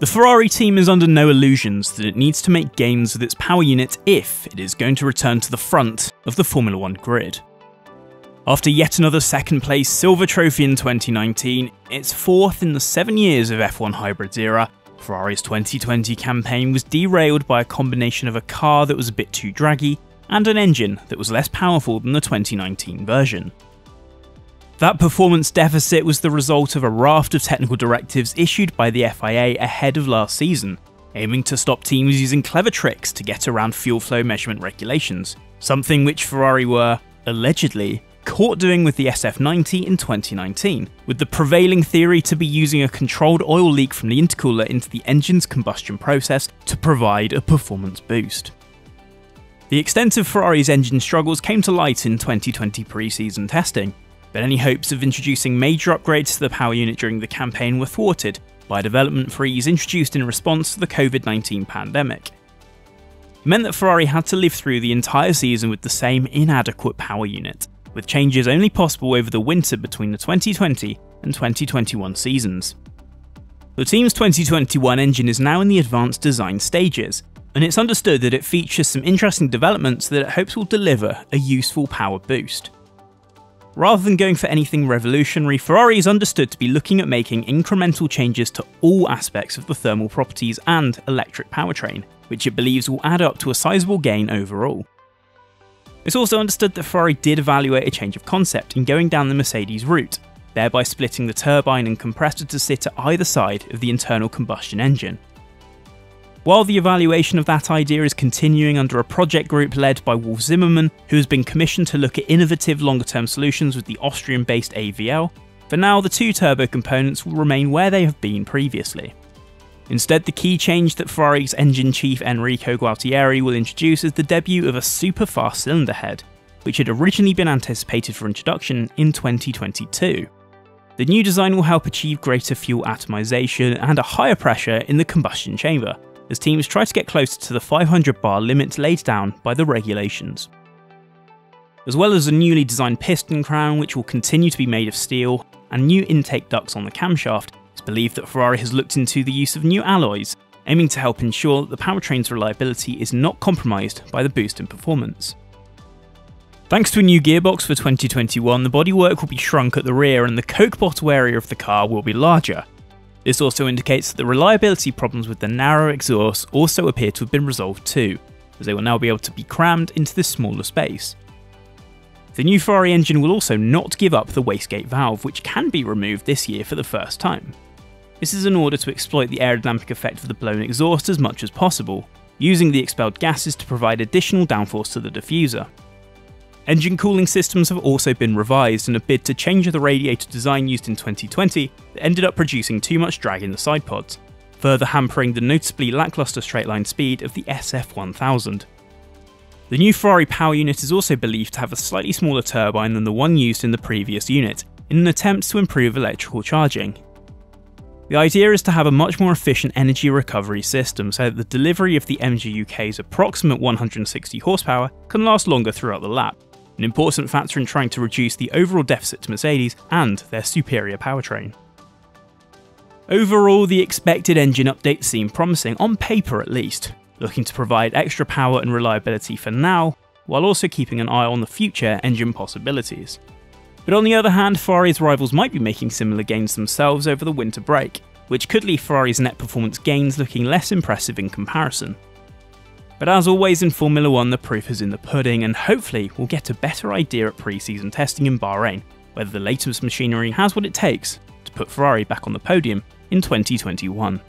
The Ferrari team is under no illusions that it needs to make gains with its power unit if it is going to return to the front of the Formula 1 grid. After yet another second place silver trophy in 2019, its fourth in the seven years of F1 Hybrids era, Ferrari's 2020 campaign was derailed by a combination of a car that was a bit too draggy and an engine that was less powerful than the 2019 version. That performance deficit was the result of a raft of technical directives issued by the FIA ahead of last season, aiming to stop teams using clever tricks to get around fuel flow measurement regulations, something which Ferrari were, allegedly, caught doing with the SF90 in 2019, with the prevailing theory to be using a controlled oil leak from the intercooler into the engine's combustion process to provide a performance boost. The extent of Ferrari's engine struggles came to light in 2020 pre-season testing, but any hopes of introducing major upgrades to the power unit during the campaign were thwarted by development freeze introduced in response to the COVID 19 pandemic. It meant that Ferrari had to live through the entire season with the same inadequate power unit, with changes only possible over the winter between the 2020 and 2021 seasons. The team's 2021 engine is now in the advanced design stages, and it's understood that it features some interesting developments that it hopes will deliver a useful power boost. Rather than going for anything revolutionary, Ferrari is understood to be looking at making incremental changes to all aspects of the thermal properties and electric powertrain, which it believes will add up to a sizable gain overall. It's also understood that Ferrari did evaluate a change of concept in going down the Mercedes route, thereby splitting the turbine and compressor to sit at either side of the internal combustion engine. While the evaluation of that idea is continuing under a project group led by Wolf Zimmermann, who has been commissioned to look at innovative longer term solutions with the Austrian based AVL, for now the two turbo components will remain where they have been previously. Instead, the key change that Ferrari's engine chief Enrico Gualtieri will introduce is the debut of a super fast cylinder head, which had originally been anticipated for introduction in 2022. The new design will help achieve greater fuel atomization and a higher pressure in the combustion chamber, as teams try to get closer to the 500 bar limit laid down by the regulations. As well as a newly designed piston crown which will continue to be made of steel, and new intake ducts on the camshaft, it's believed that Ferrari has looked into the use of new alloys, aiming to help ensure that the powertrain's reliability is not compromised by the boost in performance. Thanks to a new gearbox for 2021, the bodywork will be shrunk at the rear and the coke bottle area of the car will be larger, this also indicates that the reliability problems with the narrow exhaust also appear to have been resolved too, as they will now be able to be crammed into this smaller space. The new Ferrari engine will also not give up the wastegate valve, which can be removed this year for the first time. This is in order to exploit the aerodynamic effect of the blown exhaust as much as possible, using the expelled gases to provide additional downforce to the diffuser. Engine cooling systems have also been revised in a bid to change the radiator design used in 2020 that ended up producing too much drag in the side pods, further hampering the noticeably lackluster straight line speed of the SF1000. The new Ferrari power unit is also believed to have a slightly smaller turbine than the one used in the previous unit, in an attempt to improve electrical charging. The idea is to have a much more efficient energy recovery system so that the delivery of the MGUK's approximate 160 horsepower can last longer throughout the lap, an important factor in trying to reduce the overall deficit to Mercedes and their superior powertrain. Overall, the expected engine updates seem promising, on paper at least, looking to provide extra power and reliability for now, while also keeping an eye on the future engine possibilities. But on the other hand, Ferrari's rivals might be making similar gains themselves over the winter break, which could leave Ferrari's net performance gains looking less impressive in comparison. But as always in Formula 1, the proof is in the pudding, and hopefully we'll get a better idea at pre season testing in Bahrain whether the latest machinery has what it takes to put Ferrari back on the podium in 2021.